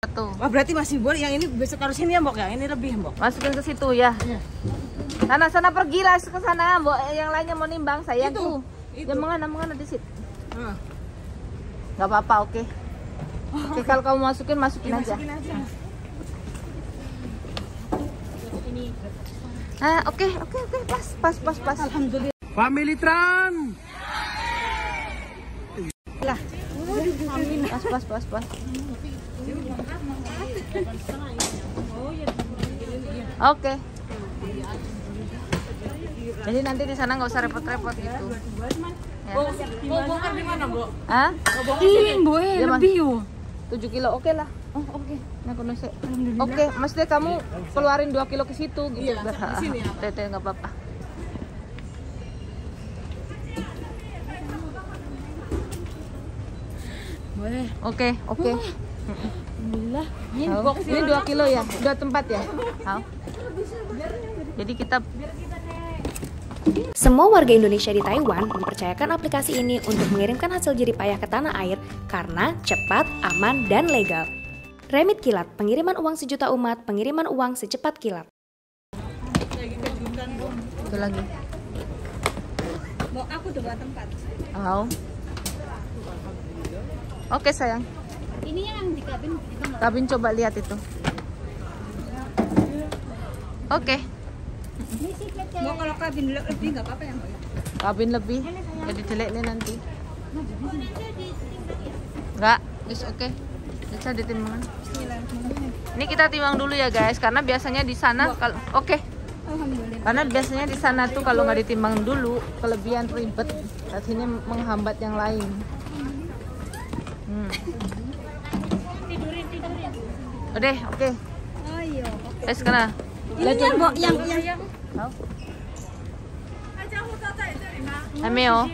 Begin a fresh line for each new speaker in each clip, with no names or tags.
Satu.
Wah berarti masih boleh yang ini besok harus ini ya mbok ya ini lebih mbok.
Masukin ke situ ya.
Iya.
Sana sana pergi lah ke sana, Mbok. Yang lainnya mau nimbang sayangku.
Itu,
Ya
itu.
mengana mengana di situ.
Nah,
Gak apa-apa, oke. Oke, kalau kamu masukin masukin aja.
masukin aja.
Ah, oke, oke, oke, pas, pas, pas, pas.
Alhamdulillah.
Family Tran.
Lah. Pas, pas, pas, pas. Oke. Jadi nanti di sana nggak usah repot-repot gitu. Ya.
Bongkar di mana, Mbok?
Hah?
Ini, Mbok,
Dia mah-
lebih yo.
7 kilo oke lah.
Oh, oke.
Nah, kuno sih. Oke, mesti kamu keluarin 2 kilo ke situ gitu.
Iya, di sini ya.
Tete nggak apa-apa.
Boleh.
Oke, oke.
Alhamdulillah. Ini
Tahu?
box
Ini 2 kilo ya? Dua tempat ya? Jadi kita
Semua warga Indonesia di Taiwan mempercayakan aplikasi ini untuk mengirimkan hasil jerih payah ke tanah air karena cepat, aman, dan legal. Remit Kilat, pengiriman uang sejuta umat, pengiriman uang secepat kilat.
itu lagi.
Mbok aku dua tempat.
Tahu? Oke, sayang.
Ini yang di kabin
Kabin coba lihat itu. Oke,
Mbok kalau kabin lebih nggak apa-apa ya, Mbok?
kabin lebih. Jadi jelek nih nanti. Enggak, is oke. Bisa ditimbang. Ini kita timbang dulu ya guys, karena biasanya di sana kalau oke.
Alhamdulillah.
Karena biasanya di sana tuh kalau nggak ditimbang dulu, kelebihan ribet. Sini menghambat yang lain. Hmm. Udah, oke.
Ayo.
Eh, sekarang.
Ini yang Mbok yang yang
好。还没有。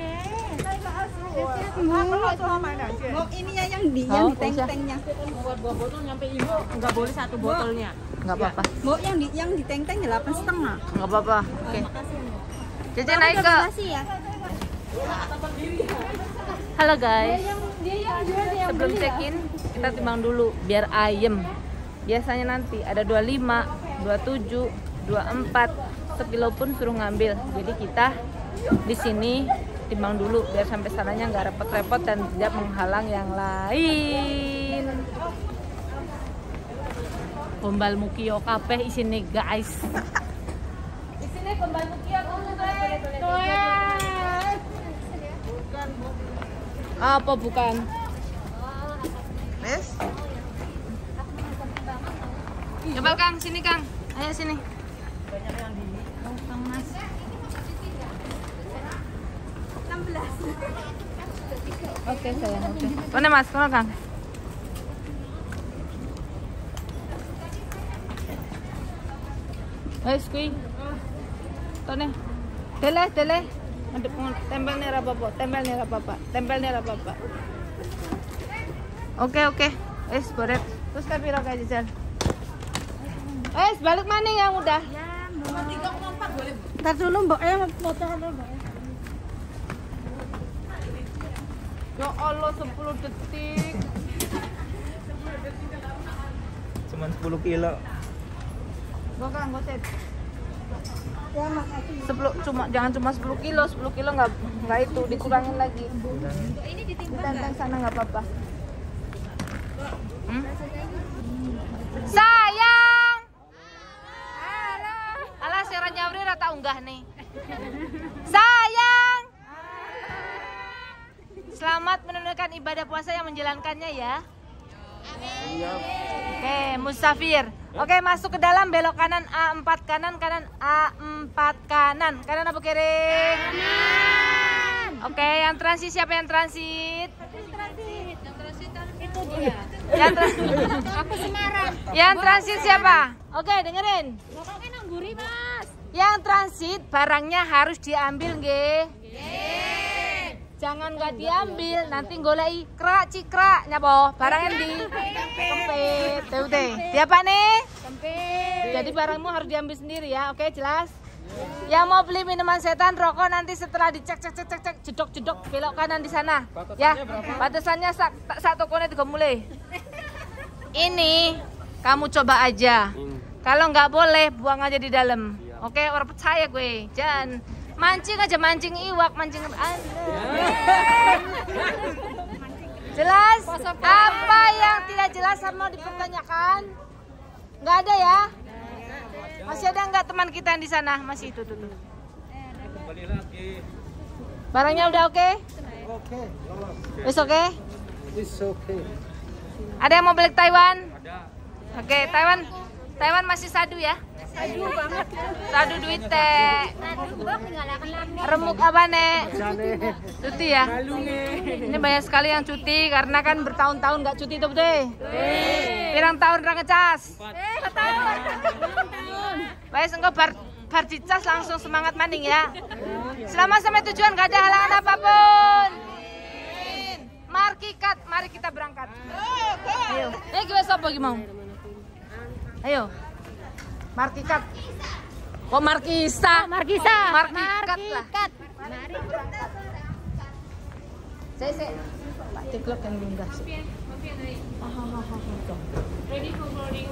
Mbok ini ya yang di
Oh,
yang di
bisa.
teng-tengnya.
buat dua botol nyampe ibu nggak boleh satu botolnya
Nggak apa-apa.
Mbok yang di yang di teng-teng delapan setengah.
Nggak apa-apa. Oke. Cece naik ke.
ya.
Halo guys. Sebelum check in kita timbang dulu biar ayem. Biasanya nanti ada 25, 27, 24, sekilo pun suruh ngambil. Jadi kita di sini timbang dulu biar sampai sananya nggak repot-repot dan tidak menghalang yang lain. Gombal mukio kabeh isine guys. Isine gombal mukio Apa bukan? Wes? Coba Kang, sini Kang. Ayo sini. Oh, Kang Mas. 16. Oke, sayang. Oke. Mana Mas? Mana Kang? Wes kuy. Tone. Tele, tele. Ada tempel nih apa tempel nih apa tempel nih apa Oke oke, es boret. Terus kapiro kayak jajan. Es balik mana yang udah?
Ntar dulu Mbok ya foto dulu Mbok.
Ya Allah 10 detik.
Cuman 10 kilo.
Gua kan goset.
Ya.
10 cuma jangan cuma 10 kilo, 10 kilo nggak nggak itu dikurangin lagi.
Ini ditimbang
sana nggak apa-apa. Hmm? Sayang. Rata unggah nih. Sayang. Selamat menunaikan ibadah puasa yang menjalankannya ya. Oke, musafir. Oke, masuk ke dalam belok kanan A4 kanan kanan A4 kanan. Kanan apa kiri? Kanan. Oke, yang transit siapa yang transit?
itu dia.
Yang tra-
Aku Semarang.
yang transit siapa? Oke, dengerin.
Pokoknya nangguri Mas.
Yang transit barangnya harus diambil, nggih. Jangan nggak diambil, nanti golei krak cikrak nyapa barangnya di kempit. Tuh teh. Siapa nih? Jadi barangmu harus diambil sendiri ya. Oke, jelas? Yang mau beli minuman setan rokok nanti setelah dicek cek cek cek cek jedok jedok belok kanan di sana. Ya, batasannya sak sak tokonya juga mulai. ini kamu coba aja. Kalau nggak boleh, buang aja di dalam. Oke, orang percaya gue. Jangan mancing aja, mancing iwak, mancing anda. Jelas? Apa yang tidak jelas mau dipertanyakan? Nggak ada ya? Masih ada nggak teman kita yang di sana? Masih itu tuh. tuh.
Kembali lagi.
Barangnya udah oke?
Oke.
Wis oke?
It's okay.
Ada yang mau beli Taiwan?
Ada.
Oke, Taiwan. Taiwan masih sadu ya? Sadu banget. Sadu duit teh. Remuk apa nek? Cuti ya? Ini banyak sekali yang cuti karena kan bertahun-tahun nggak cuti tuh deh. Pirang tahun ra ngecas? Eh, tahun. Baik, engkau bar bar dicas langsung semangat maning ya. Selamat sampai tujuan gak ada halangan apa pun. Markikat, mari kita berangkat. Ayo. Eh, gimana sopo gimana? Ayo. Markikat. Kok Markisa? Markisa. Markikat lah. Saya saya Pak yang lunggah sih. Ready for boarding.